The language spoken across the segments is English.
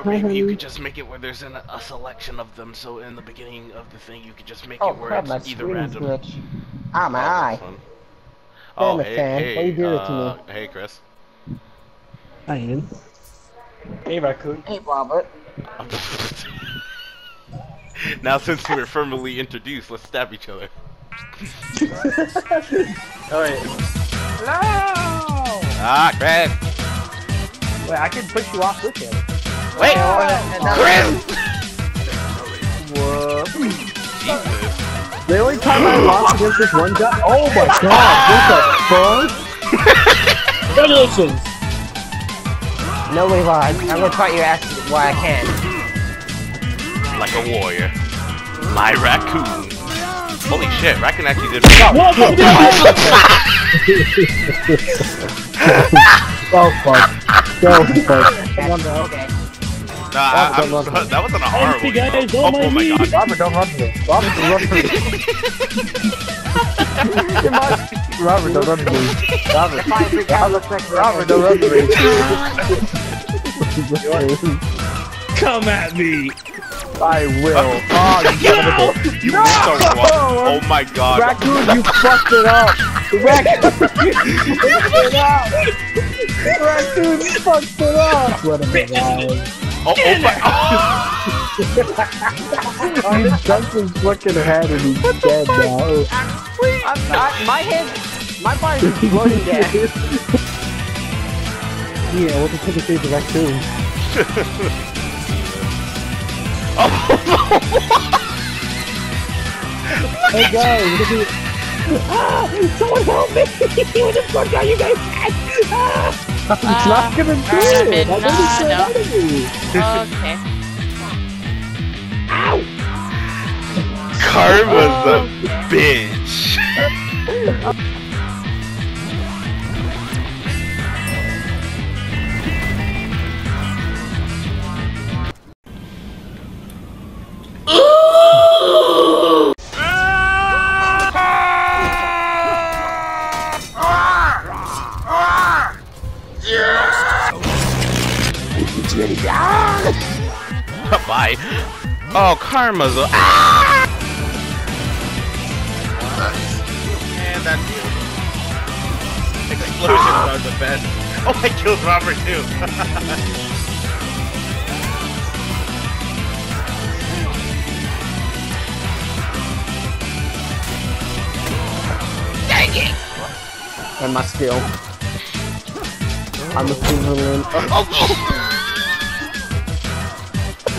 Or maybe you could just make it where there's an, a selection of them, so in the beginning of the thing you could just make Oh it where crap, my it's either random. glitch. Ah, my Oh, eye. that's. Oh, hey, Sam. hey, Why you do it to uh, hey, Chris. I am. Hey, Raccoon. Hey, Robert. now since we're firmly introduced, let's stab each other. Alright. No! Ah, Chris! Wait, I can push you off with him. Wait! Chris! Jesus. The only time I lost against this one guy. Oh my god! What the fuck? Congratulations! Nobody lied. I'm gonna fight your ass while I can. Like a warrior. My raccoon. Holy shit, raccoon actually did Oh fuck. Oh fuck. Okay. Nah, I, I'm, don't run. that wasn't a horrible Hey, guys, joke. Oh, oh, my me. god. Robert, don't run from me. Robert, don't run from me. Robert, don't run from me. Robert, If I freak out, looks like Robert, don't run from me. Come at me! I will. Oh, you son of a bitch. You missed a run. Oh my god. Raccoon, you fucked it up. Raccoon, you fucked it up. Raccoon, you fucked it up. What am I lying? Oh, oh my He jumped his fucking head and he's dead now. I'm, I, my head, my body's exploding dead. Yeah, what the fuck is this raccoon? Hey guys, look at Ah! Someone help me! what the fuck are you guys at? Ah! It's not gonna do I'm it! in, I never uh, said no. anything! Okay. Karma's a bitch. Bye. Oh, karma's a. Ah! And that's it. Explosions are the best. Oh, I killed Robert too. Dang it! And my skill. I'm a equivalent.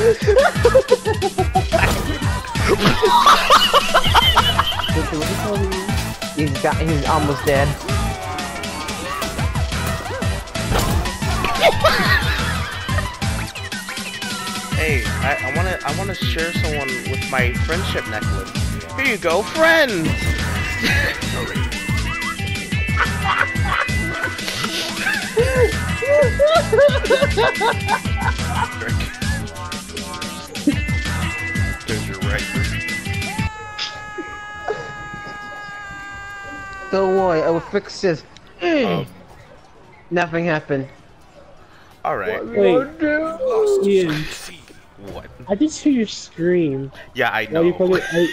He's got. He's almost dead. hey, I, I wanna, I wanna share someone with my friendship necklace. Here you go, friends. Don't worry, I will fix it. Um, Nothing happened. all right. Wait, Ian, What? I just hear you scream. Yeah, I Why you know. call it? I...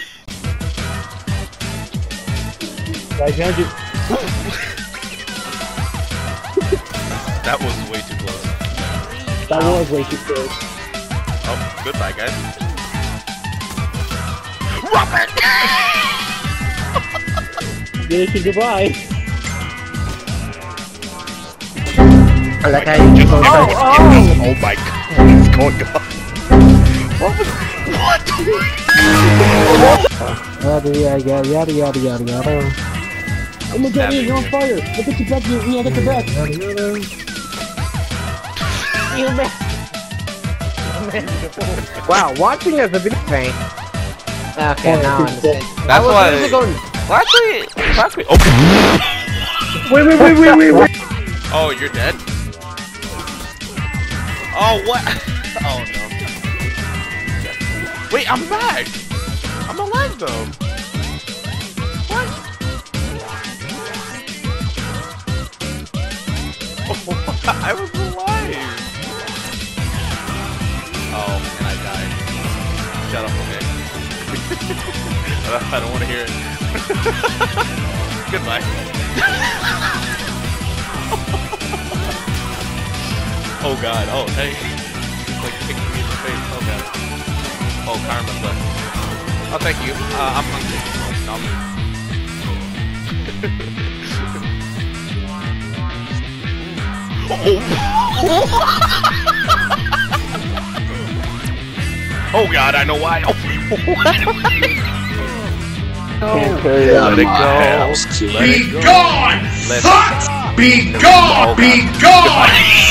I found you. That was way too close. That was way too close. Oh, goodbye, guys. Robert! Finish your goodbye. I like how you go Oh, back. oh! oh my god, what is going on? What was... What? Yada yada yada yada yada yada yada. Oh my god, you're on fire! Look at your back, Ian, look at your back! Yada yada. You missed. wow, watching is a big thing. Okay, now I understand. That's I was why- going. Well, actually, actually... Oh. Wait, wait, wait, wait, wait, wait! oh, you're dead? Oh, what? Oh, no. Wait, I'm back! I'm alive, though. What? Oh, I was alive! Oh, and I died. Shut up, okay? I I don't want to hear it. Goodbye. oh god, oh hey. Like kicking me in the face. Oh god. Oh, karma's left. Oh, thank you. Uh, I'm hungry. I'm- Oh god, I know why. Oh, Can't carry let on. it go. Let it go. gone! Let Fuck! Be Oh, gone! Be gone!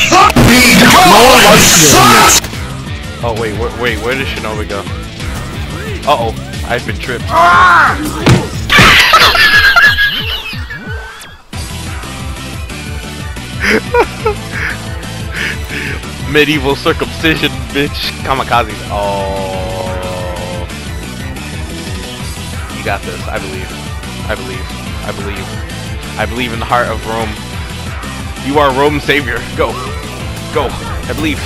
Fuck! Be gone! Fuck! Oh wait, wh- wait, where did Shinobi go? Uh oh, I've been tripped. Medieval circumcision, bitch. Kamikaze. Oh. You got this. I believe. I believe. I believe. I believe in the heart of Rome. You are Rome's savior. Go. Go. I believe.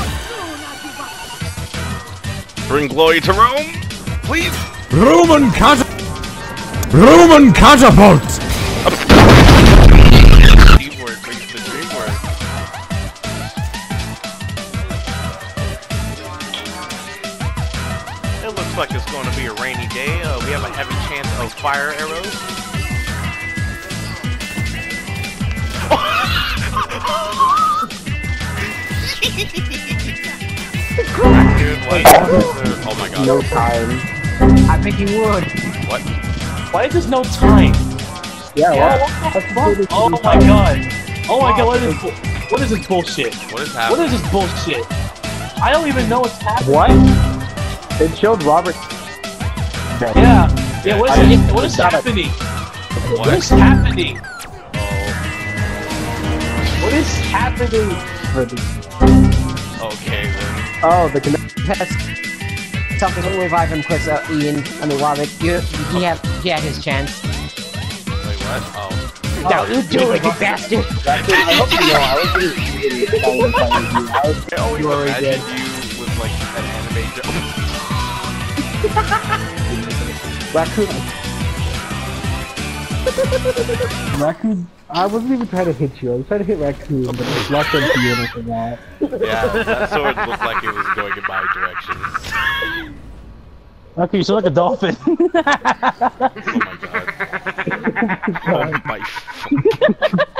Bring glory to Rome, please. Roman cat. Roman catapult. Like it's going to be a rainy day. Uh, we have a heavy chance of fire arrows. Dude, what? Oh my god. No time. I think he would. What? Why is there no time? Yeah, Yeah. what? What the fuck? Oh my god. Oh my god, what is this, what is this bullshit? What is happening? is this bullshit? I don't even know what's happening. What? They killed Robert. Yeah. Yeah, what is, I- it, what is happening? What is happening? What is happening? Okay, then. Oh, the connect. Test something to revive him quick, uh, Ian. I mean, Wabik, you, he had, he had his chance. Wait, what? Oh. Now you do it, you bastard! That's it. I hope you know. I was really idiot. I was fighting you. I was I always You already imagined did. you with like an anime joke. Raccoon. Raccoon. I wasn't even trying to hit you. I was trying to hit Raccoon, but I locked into you and I forgot. Yeah, that sword looked like it was going in my direction. Okay, you sound like a dolphin. Oh my god. Oh my fucking